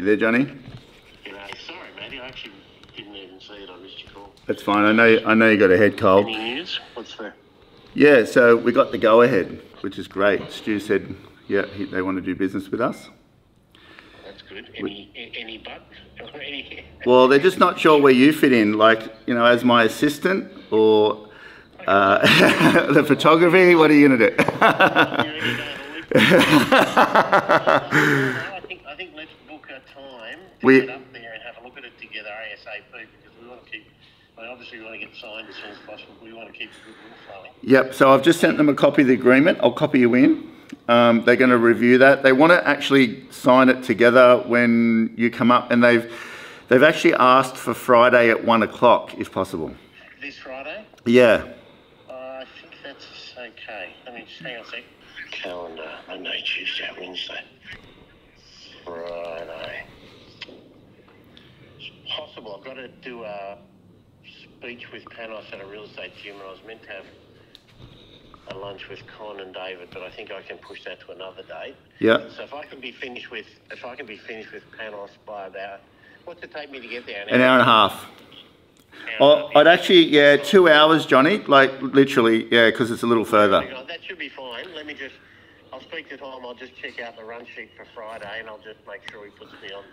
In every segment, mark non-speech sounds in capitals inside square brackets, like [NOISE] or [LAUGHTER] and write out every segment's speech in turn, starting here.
You there, Johnny? G'day. Sorry, matey. I actually didn't even see it. I missed your call. That's fine. I know. I know you got a head cold. Any news? What's the... Yeah. So we got the go ahead, which is great. Stu said, yeah, he, they want to do business with us. That's good. Any a- any but? Or [LAUGHS] any... [LAUGHS] Well, they're just not sure where you fit in. Like, you know, as my assistant or uh, [LAUGHS] the photography. What are you gonna do? You any day of the week? No, I think I think let's book a time to We- get up there and have a look at it together ASAP because we want to keep. I mean, obviously, we want to get signed as soon as possible. We want to keep the goodwill flowing. Yep. So I've just sent them a copy of the agreement. I'll copy you in. Um, they're going to review that. They want to actually sign it together when you come up, and they've they've actually asked for Friday at one o'clock, if possible. This Friday? Yeah. Uh, I think that's okay. Let me just hang on a sec. Calendar, Monday, Tuesday, Wednesday. Friday. It's possible. I've got to do a speech with Panos at a real estate gym, and I was meant to have a lunch with Con and David, but I think I can push that to another date. Yeah. So if I can be finished with, if I can be finished with Panos by about, what's it take me to get there? An hour and a half. Hour Oh, I'd actually, yeah, two hours, Johnny. Like literally, yeah, because it's a little further. Oh that should be fine. Let me just, I'll speak to Tom. I'll just check out the run sheet for Friday and I'll just make sure he puts me on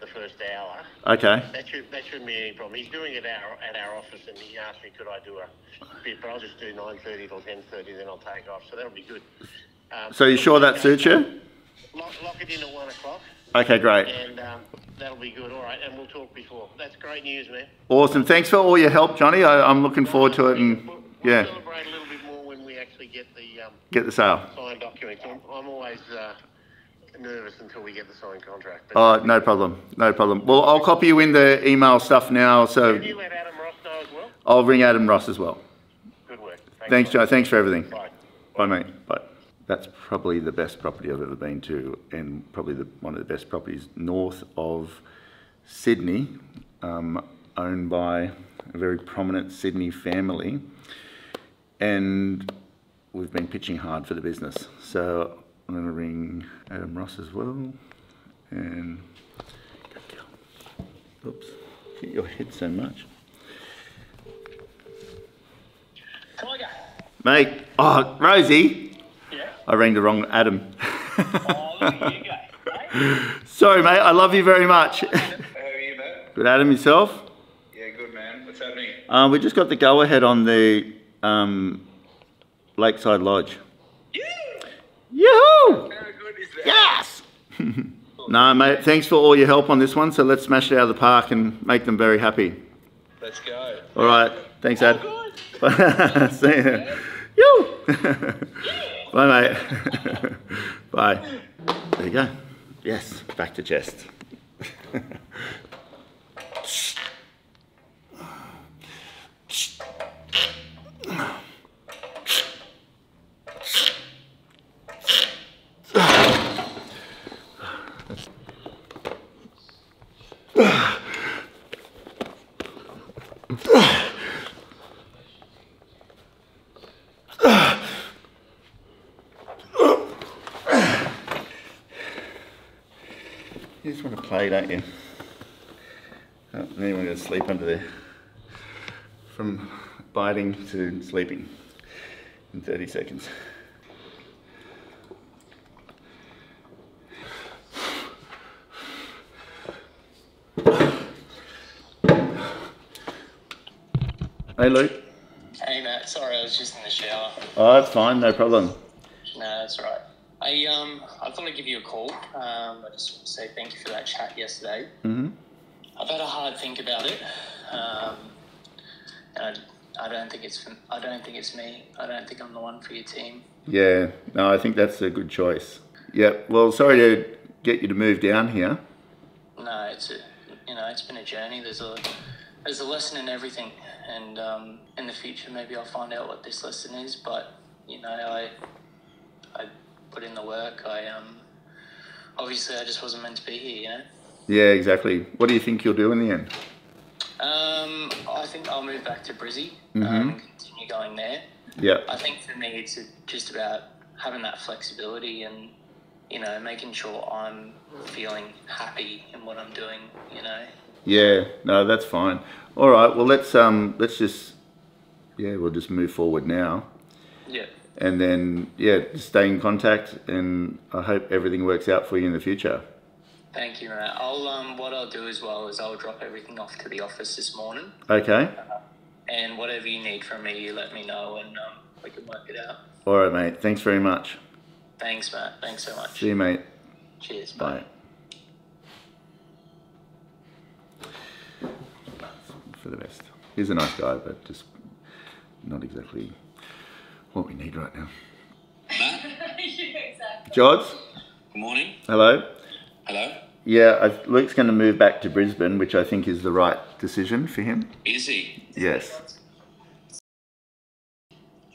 the first hour. Okay. That should that shouldn't be any problem. He's doing it at our, at our office and he asked me could I do a bit, but I'll just do 9.30 till 10.30 then I'll take off. So that'll be good. Um, So you sure that suits you? Lock, lock it in at 1 o'clock Okay, great. and um, that'll be good. All right, and we'll talk before. That's great news, man. Awesome. Thanks for all your help, Johnny. I, I'm looking forward to it, and We'll, we'll yeah, celebrate a little bit more when we actually get the um, get the sale. signed documents. I'm, I'm always uh, nervous until we get the signed contract. But Oh, no problem. No problem. Well, I'll copy you in the email stuff now, so Can you let Adam Ross know as well? I'll ring Adam Ross as well. Good work. Thanks, a Joe. Thanks for everything. Bye. Bye, mate. Bye. That's probably the best property I've ever been to, and probably the, one of the best properties north of Sydney, um, owned by a very prominent Sydney family. And we've been pitching hard for the business. So I'm going to ring Adam Ross as well. And oops, hit your head so much. Tiger. Mate, oh, Rosie, Yeah. I rang the wrong Adam. [LAUGHS] Oh, you go. Sorry, mate, I love you very much. How are you, mate? Good, Adam, yourself? Yeah, good, man. What's happening? Uh, we just got the go ahead on the um, Lakeside Lodge. Yoo-hoo! How good is that? Yes! [LAUGHS] no, mate, thanks for all your help on this one. So let's smash it out of the park and make them very happy. Let's go. All right, thanks, Ad. Good. [LAUGHS] See ya. Yoo! [LAUGHS] Bye, mate. Bye. There you go. Yes, back to chest. Play, don't you? Oh, we're going to sleep under there. From biting to sleeping in 30 seconds. Hey, Luke. Hey Mat, sorry, I was just in the shower. Oh, that's fine, no problem. No, that's right. I um, I thought I'd give you a call. Um, I just want to say thank you for that chat yesterday. hmm I've had a hard think about it, um, and I, I don't think it's I don't think it's me. I don't think I'm the one for your team. Yeah, no, I think that's a good choice. Yeah, well, sorry to get you to move down here. No, it's a, you know, it's been a journey. There's a there's a lesson in everything, and um, in the future maybe I'll find out what this lesson is. But you know, I I put in the work. I um obviously I just wasn't meant to be here. You know. Yeah, exactly. What do you think you'll do in the end? Um, I think I'll move back to Brizzy um, and continue going there. Yeah, I think for me, it's just about having that flexibility and you know, making sure I'm feeling happy in what I'm doing, you know. Yeah, no, that's fine. All right, well let's um let's just yeah, we'll just move forward now. Yeah. And then yeah, stay in contact and I hope everything works out for you in the future. Thank you, Mat. I'll um, what I'll do as well is I'll drop everything off to the office this morning, Okay? and whatever you need from me, you let me know, and um, we can work it out. All right, mate. Thanks very much. Thanks, Mat. Thanks so much. See you, mate. Cheers. Bye. For the best. He's a nice guy, but just not exactly what we need right now. [LAUGHS] George, Good morning. hello. Hello. Yeah, I, Luke's going to move back to Brisbane, which I think is the right decision for him. Is he? Yes.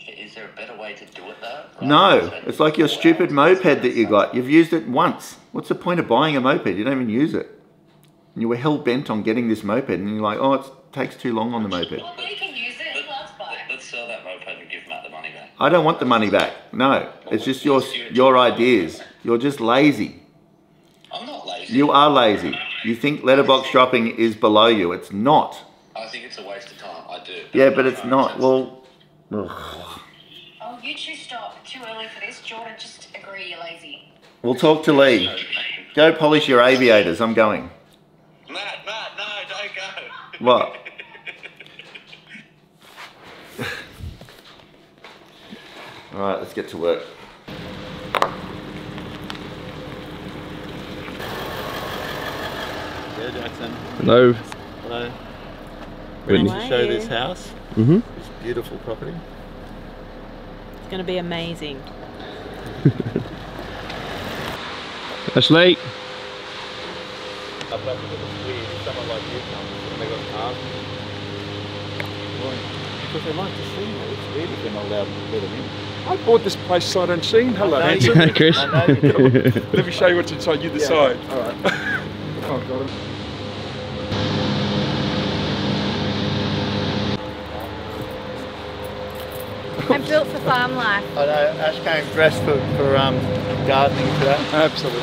Is there a better way to do it though? No, it's like your stupid moped that you got. You've used it once. What's the point of buying a moped? You don't even use it. And you were hell bent on getting this moped, and you're like, oh, it takes too long on the moped. Well, we can use it. He loves bike. Let's sell that moped and give Mat the money back. I don't want the money back. No, it's just your your ideas. You're just lazy. I'm not lazy. You are lazy. You think letterbox dropping is below you. It's not. I think it's a waste of time. I do. Yeah, but it's not. Well, ugh. Oh, you two stop. Too early for this. Jordan, just agree you're lazy. we'll talk to Lee. Go polish your aviators. I'm going. Mat, Mat, no, don't go. What? All right, let's get to work. Yeah, Jackson. Hello. Hello. Whitney. Ready to show this house? Mm-hmm. This beautiful property. It's going to be amazing. [LAUGHS] Ashley. someone like you comes they got cars. Because they like to see you. It's weird if they're not allowed to let them in. I bought this place sight unseen. Hello, I know handsome. you- [LAUGHS] Chris. I know you do. [LAUGHS] Let me show you what's inside. You decide. All right. [LAUGHS] Oh, got him. I'm built for farm life. I know Ash came dressed for, for um, gardening today. Absolutely.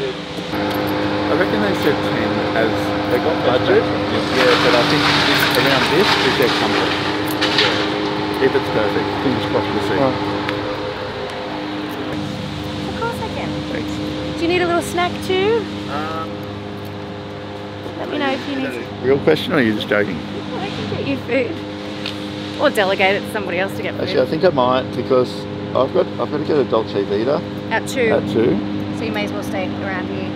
I reckon they said 10 as they got budget. Yeah, but I think this, around this is their comfort. Yeah. If it's perfect. Fingers crossed we'll see. Right. Of course I can. Thanks. Do you need a little snack too? Um, Let me know if you need. that a real question or are you just joking? I can get you food. Or delegate it to somebody else to get food. Actually, I think I might because I've got I've got to get a Dolce Vita At two. at two. So you may as well stay around here.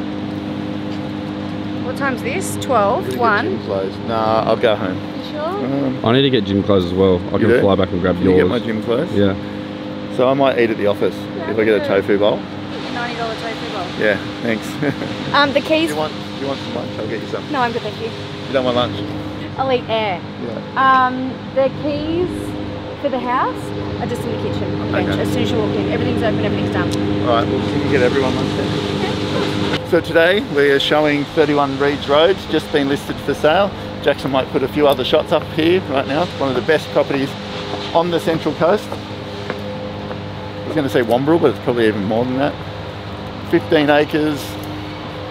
What time's this? 12? 1? gym clothes. Nah, I'll go home. You sure? Um, I need to get gym clothes as well. I can do? fly back and grab can you yours. get my gym clothes? Yeah. So I might eat at the office if I get a tofu bowl. $90 tofu bowl. Yeah, thanks. [LAUGHS] Um, the do keys. you want do you want some lunch? I'll get you some. No, I'm good, thank you. You don't want lunch? I'll eat air. Yeah. Um, the keys for the house are just in the kitchen on the bench. Okay. As soon as you walk in, everything's open, everything's done. All right, well, can you get everyone lunch then? So today we are showing 31 Reeds Road, just been listed for sale. Jackson might put a few other shots up here right now. One of the best properties on the Central Coast. I was going to say Wamberal, but it's probably even more than that. 15 acres,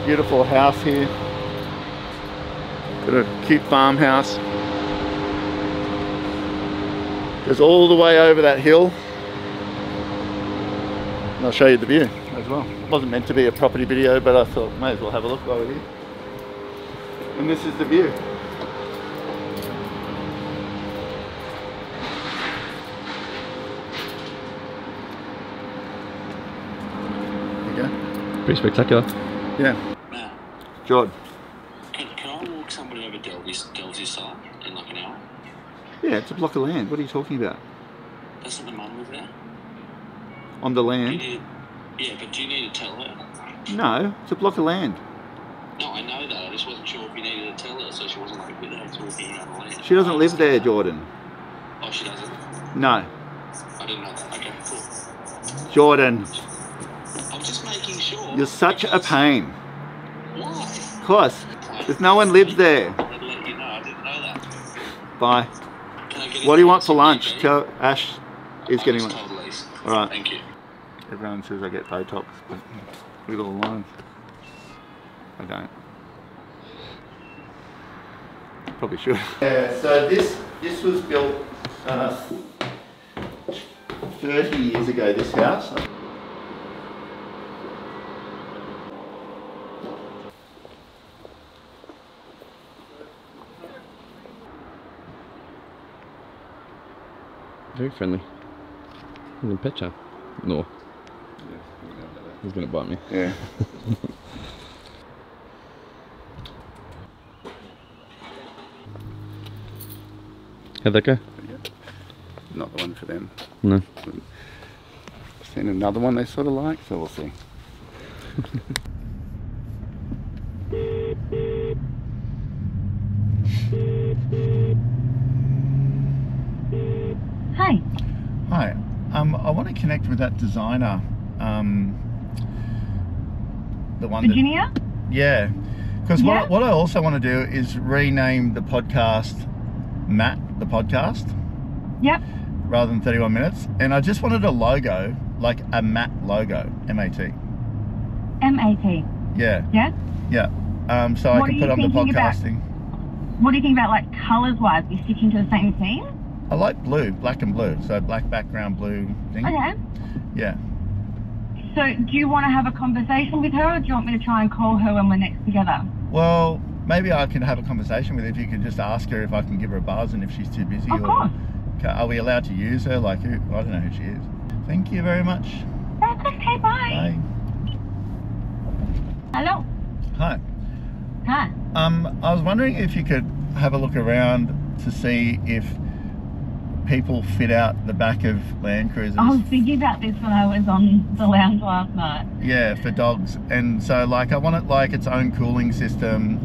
beautiful house here. Got a cute farmhouse. Goes all the way over that hill. And I'll show you the view as well. It wasn't meant to be a property video, but I thought may as well have a look while we're here. And this is the view. There you go. Pretty spectacular. Yeah. Mat, Jordan. can, can I walk somebody over Delvy's, Delvy's side in like an hour? Yeah, it's a block of land. What are you talking about? Doesn't the mum live there? On the Do you land? Yeah, but do you need to tell her? No, it's a block of land. No, I know that. I just wasn't sure if you needed to tell her so she wasn't like with her talking around the land. She doesn't live there, Jordan. Oh, she doesn't? No. I didn't know that. Okay, cool. Jordan, I'm just making sure. you're such a pain. Why? Of course. If no one lives there. I wanted let you know. I didn't know that. Bye. Can I get What do you want for lunch? Tell Ash is I getting lunch. All right. Thank you. Everyone says I get Botox, but with all lines, I don't. Probably should. Yeah, so this this was built uh, 30 years ago, this house. Very friendly. In the picture. No. He's gonna bite me. Yeah. How'd that go? Not the one for them. No. Seen another one they sort of like, so we'll see. Hi. Hi. Um, I want to connect with that designer. Um, the one that- Virginia? Yeah, because Yeah. what, what I also want to do is rename the podcast Mat the podcast Yep. rather than 31 minutes, and I just wanted a logo like a Mat logo, M A T. M A T. Yeah, Yeah? yeah. Um, so I can put on the thinking about? podcasting. What do you think about like colours wise? You sticking to the same theme? I like blue, black and blue, so black background, blue thing. Okay. Yeah. So do you want to have a conversation with her or do you want me to try and call her when we're next together? Well, maybe I can have a conversation with her if you could just ask her if I can give her a buzz and if she's too busy. Of or course. Are we allowed to use her? Like, who? I don't know who she is. Thank you very much. That's okay, bye. Bye. Hello. Hi. Hi. Um, I was wondering if you could have a look around to see if people fit out the back of Land Cruisers. I was thinking about this when I was on the lounge last night. Yeah, for dogs. And so, like, I want it like its own cooling system.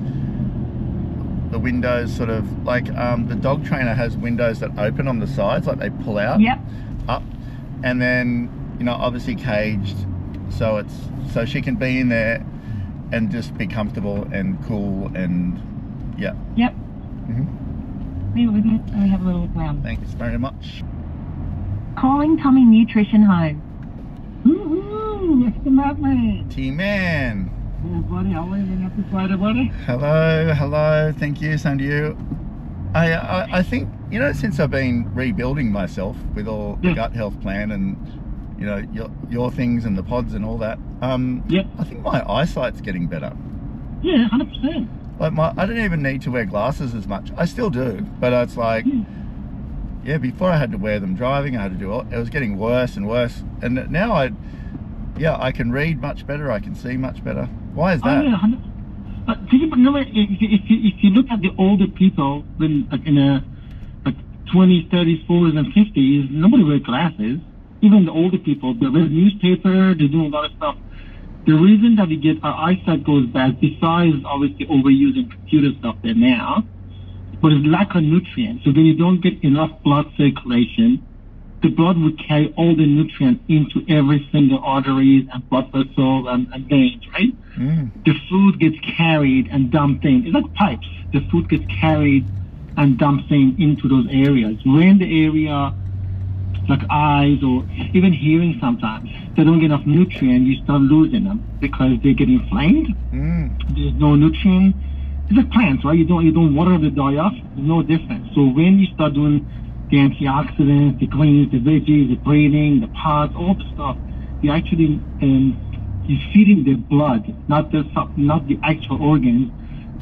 The windows sort of like um, the dog trainer has windows that open on the sides, like they pull out Yep. up, and then you know obviously caged, so it's so she can be in there and just be comfortable and cool and yeah. Yep. Mhm. Leave it with me have a little around. Thanks very much. Calling Tommy Nutrition Home. Woohoo! That's the madman. T Man. Oh, buddy, how are you? Happy Friday, buddy? Hello, hello. Thank you. Same to you. I, I I think you know since I've been rebuilding myself with all the gut health plan and you know your your things and the pods and all that. Um, Yep. I think my eyesight's getting better. Yeah, 100%. Like my, I don't even need to wear glasses as much. I still do, but it's like, Hmm. yeah. Before I had to wear them driving. I had to do. all- It was getting worse and worse, and now I, yeah, I can read much better. I can see much better. Why is Oh, that? yeah, 100. But no, if, if, if, you, if you look at the older people, when like in a like 20s, 30s, 40s, and 50s, nobody wear glasses. Even the older people, they read newspaper, they do a lot of stuff. The reason that we get our eyesight goes bad, besides obviously overusing computer stuff there now, but it's lack of nutrients. So when you don't get enough blood circulation, the blood would carry all the nutrients into every single arteries and blood vessels and, and veins, right? Mm. the food gets carried and dumped in. It's like pipes. The food gets carried and dumped in into those areas. When the area, like eyes or even hearing sometimes, they don't get enough nutrient, you start losing them because they get inflamed. Mm. There's no nutrient. It's like plants, right? You don't you don't water the die off. There's no difference. So when you start doing the antioxidants, the greens, the veggies, the breathing, the pods, all the stuff, you actually um, you're feeding the blood, not the not the actual organs.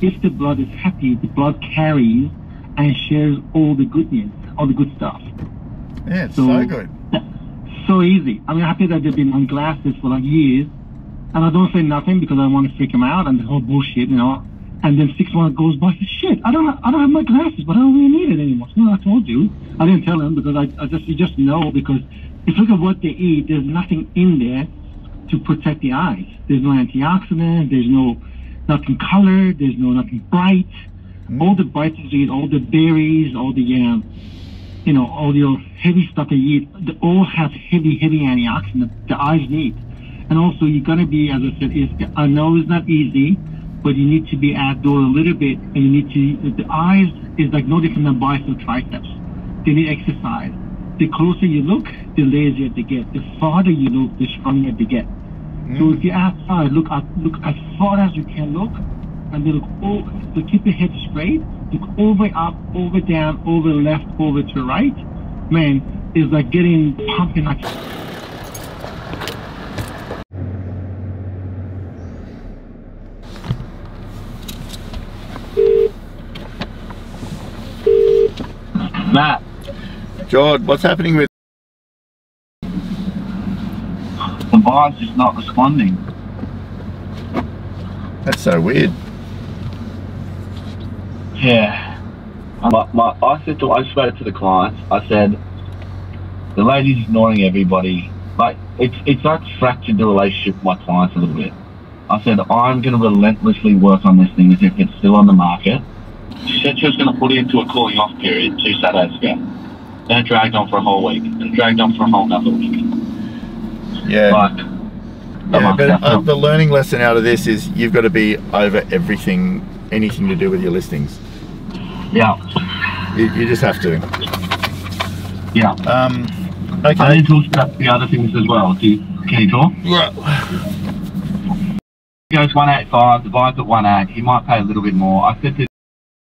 If the blood is happy, the blood carries and shares all the goodness, all the good stuff. Yeah, it's So- so good. [LAUGHS] So easy. I'm happy that they've been on glasses for like years, and I don't say nothing because I want to freak them out and the whole bullshit, you know. And then six months goes by, I shit, I don't, I don't have my glasses, but I don't really need it anymore. No, I told you. I didn't tell him because I, I just, you just know because if you look at what they eat, there's nothing in there to protect the eyes. There's no antioxidant. There's no nothing colored. There's no nothing bright. All the bright things you eat, all the berries, all the um, you know, all your heavy stuff that you eat, they all have heavy, heavy antioxidants the eyes need. And also, you're gonna be, as I said, is I know it's not easy, but you need to be outdoor a little bit, and you need to. The eyes is like no different than biceps, triceps. They need exercise. the closer you look, the lazier they get. The farther you look, the stronger they get. So mm. if you're outside, look at look as far as you can look, and then look over, so keep your head straight. Look over up, over down, over left, over to right. Man, it's like getting pumping like. Mat, George, what's happening with? the buyer's just not responding. That's so weird. Yeah. My, my, I said to, I spoke to the clients. I said, the lady's ignoring everybody. Like it's it's like fractured the relationship with my clients a little bit. I said I'm going to relentlessly work on this thing as if it's still on the market. She said she was going to put it into a cooling off period two Saturdays ago. Then it dragged on for a whole week. And dragged on for a whole another week. Yeah. Like, Yeah, but uh, the learning lesson out of this is you've got to be over everything, anything to do with your listings. Yeah. You, you just have to. Yeah. Um, I need to talk about the other things as well. Do you, can you talk? Yeah. He goes 185, the buyer's at 18, he might pay a little bit more. I said to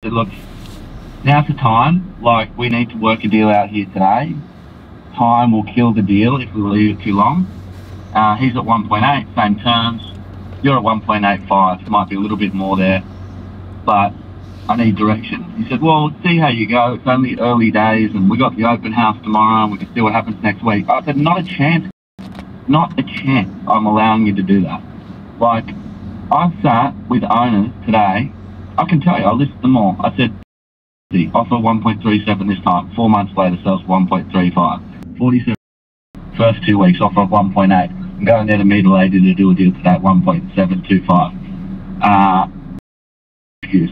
said, look, now's the time, like, we need to work a deal out here today. Time will kill the deal if we leave it too long. Uh, he's at 1.8, same terms. You're at 1.85, there might be a little bit more there, but I need direction. He said, well, see how you go. It's only early days, and we got the open house tomorrow, and we can see what happens next week. I said, not a chance. Not a chance I'm allowing you to do that. Like, I've sat with owners today. I can tell you, I listed them all. I said, offer 1.37 this time. Four months later, sells 1.35. 47 first two weeks, offer of 1.8. I'm going there to meet a lady to do a deal today at 1.725. Uh,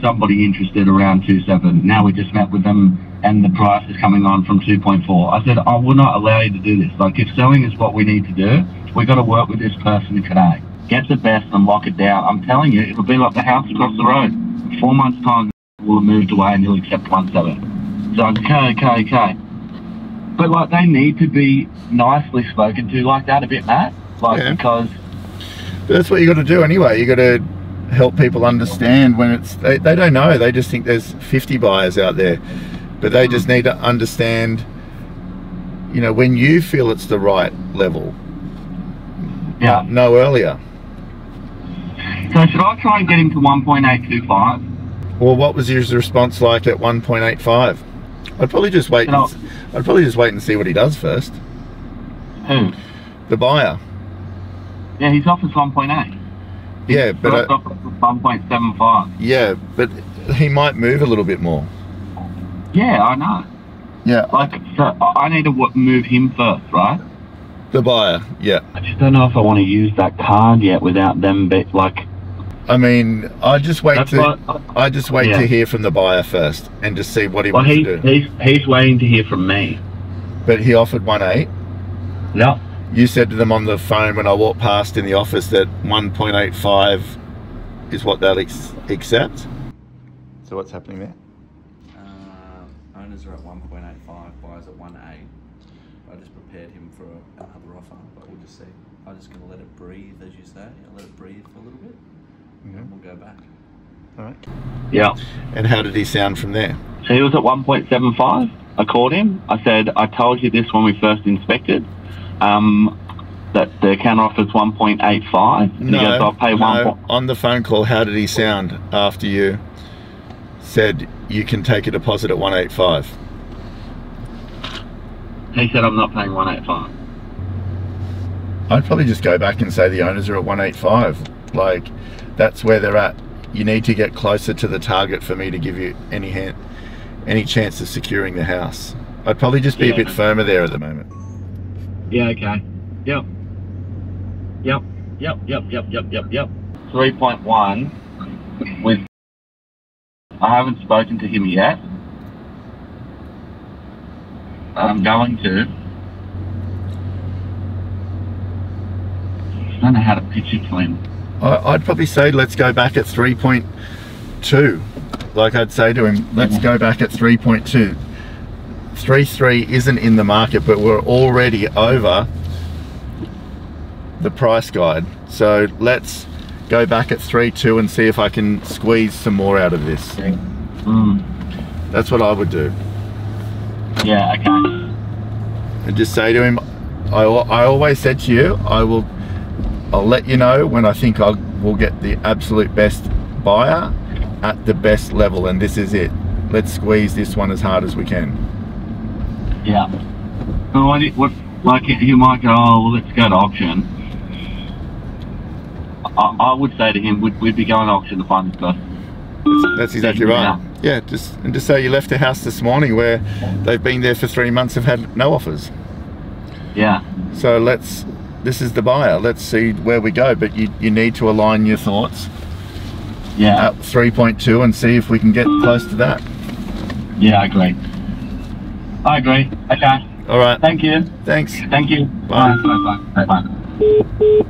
somebody interested around 2.7. Now we just met with them and the price is coming on from 2.4. I said, I will not allow you to do this. Like, if selling is what we need to do, we've got to work with this person today. Get the best and lock it down. I'm telling you, it'll be like the house across the road. Four months' time, we'll have moved away and he'll accept 1.7. So, okay, okay, okay. But, like, they need to be nicely spoken to like that a bit, Mat. Like, Yeah. because But that's what you got to do anyway. You got to help people understand when it's they, they don't know. They just think there's 50 buyers out there, but they just need to understand. You know, when you feel it's the right level. Yeah. No earlier. So should I try and get him to 1.825? Well, what was his response like at 1.85? I'd probably just wait. And, I'd probably just wait and see what he does first. Who? The buyer. Yeah, his offer's 1.8. Yeah, but First I, uh, offer was 1.75. yeah, but he might move a little bit more. Yeah, I know. Yeah. Like, so I I need to w- move him first, right? The buyer. Yeah. I just don't know if I want to use that card yet without them, be, like, I mean, I just wait That's to. what- I just wait Yeah. to hear from the buyer first and just see what he well, wants he, to do. he's, he's waiting to hear from me. But he offered one eight. Yeah. You said to them on the phone when I walked past in the office that one point eight five is what they'll ex- accept. So what's happening there? Uh, owners are at 1.85, buyers at 1.8. I just prepared him for another offer, but we'll just see. I'm just going to let it breathe, as you say. I'll let it breathe for a little bit, and we'll go back. All right. Yeah. And how did he sound from there? So he was at 1.75. I called him. I said, I told you this when we first inspected. Um, that the counter offer's 1.85. And he goes, I'll pay one. no. On the phone call, how did he sound after you said you can take a deposit at one eight five? He said, I'm not paying 185. I'd probably just go back and say the owners are at 185. Like, that's where they're at. You need to get closer to the target for me to give you any hand, any chance of securing the house. I'd probably just be a bit firmer there at the moment. Yeah, okay. Yep. Yep. Yep, yep, yep, yep, yep, yep. 3.1 with. I haven't spoken to him yet. I'm going to. I don't know how to pitch it to him. I'd probably say let's go back at 3.2. Like I'd say to him, let's go back at 3.2. three three isn't in the market, but we're already over the price guide. So let's go back at three two and see if I can squeeze some more out of this. Mm. That's what I would do. Yeah, okay. And just say to him, I, I always said to you, I will, I'll let you know when I think I will get the absolute best buyer at the best level, and this is it. Let's squeeze this one as hard as we can. Yeah. Well, what, what, like you might go, oh, well, let's go to auction. I, I would say to him, we'd, we'd be going to auction to find this person. That's, exactly right. Yeah, just and just say you left a house this morning where they've been there for three months, have had no offers. Yeah. So let's. This is the buyer. Let's see where we go. But you you need to align your thoughts. Yeah. Uh, At 3.2 and see if we can get close to that. Yeah, I agree. I agree. Okay. All right. Thank you. Thanks. Thank you. Bye. Bye. Bye. Bye. Bye.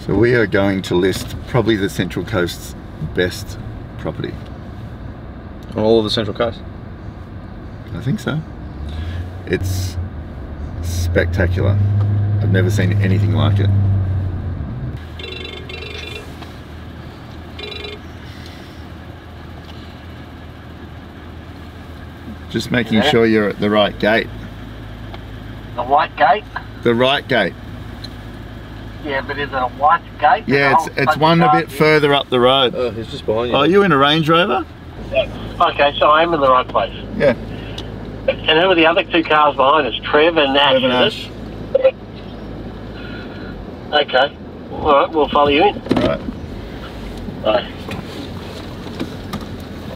So we are going to list probably the Central Coast's best property. On all of the Central Coast. I think so. It's spectacular. I've never seen anything like it. Just making Yeah. sure you're at the right gate. The white gate? The right gate. Yeah, but is it a white gate? Yeah, it's it's one a cars bit further up the road. Oh, he's just behind Are you in a Range Rover? here. Okay, so I'm in the right place. Yeah. And who are the other two cars behind us? Trev and Ash, Trev and is? Okay. All right, we'll follow you in. Right. Bye.